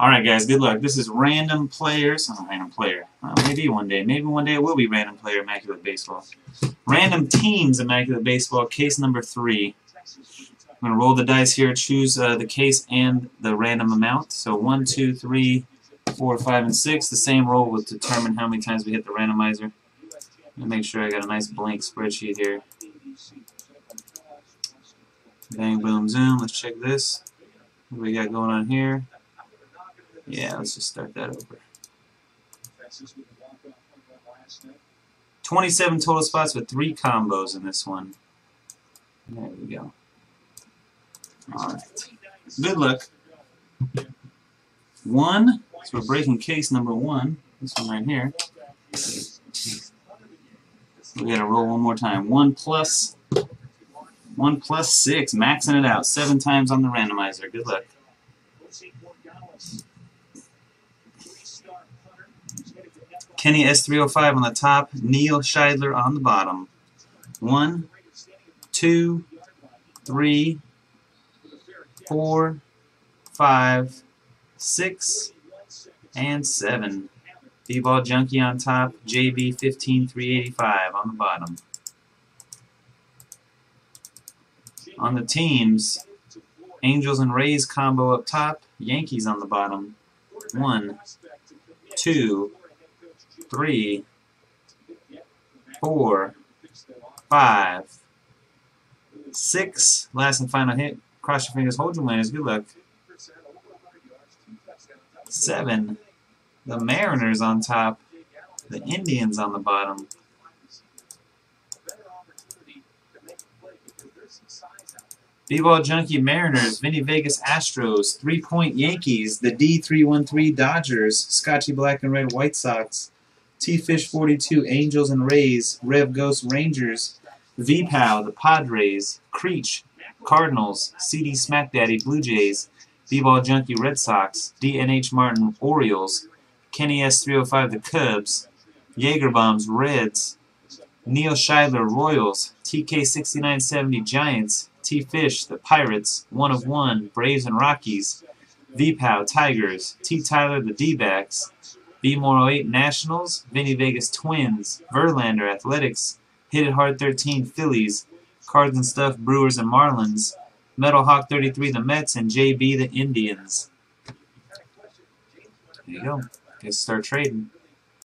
Alright guys, good luck. This is random players. Oh, random player. Well, maybe one day. Maybe one day it will be random player Immaculate Baseball. Random teams Immaculate Baseball, case number three. I'm going to roll the dice here, choose uh, the case and the random amount. So one, two, three, four, five, and six. The same roll will determine how many times we hit the randomizer. And make sure I got a nice blank spreadsheet here. Bang, boom, zoom. Let's check this. What we got going on here? Yeah, let's just start that over. 27 total spots with three combos in this one. There we go. Alright. Good luck. One. So we're breaking case number one. This one right here. We gotta roll one more time. One plus one plus six, maxing it out. Seven times on the randomizer. Good luck. Kenny S305 on the top, Neil Scheidler on the bottom. One, two, three, four, five, six, and seven. B-Ball Junkie on top, JB 15385 on the bottom. On the teams, Angels and Rays combo up top, Yankees on the bottom. One, two, three, four, five, six. Last and final hit. Cross your fingers, hold your winners. Good luck. Seven. The Mariners on top. The Indians on the bottom. B-Ball Junkie Mariners, Vinny Vegas Astros, Three Point Yankees, the D313 Dodgers, Scotchy Black and Red White Sox, T-Fish 42 Angels and Rays, Rev Ghost Rangers, V-Pow, the Padres, Creech, Cardinals, CD Smack Daddy Blue Jays, B-Ball Junkie Red Sox, DNH Martin Orioles, Kenny S305 the Cubs, Jaeger Bombs Reds, Neil Scheidler Royals, TK6970 Giants, T-Fish, the Pirates, One of One, Braves and Rockies, V-Pow, Tigers, T. Tyler, the D-Backs, B-More08 Nationals, Vinny Vegas Twins, Verlander Athletics, Hit It Hard 13 Phillies, Cards and Stuff Brewers and Marlins, Metal Hawk 33 the Mets, and JB the Indians. There you go. Guess start trading.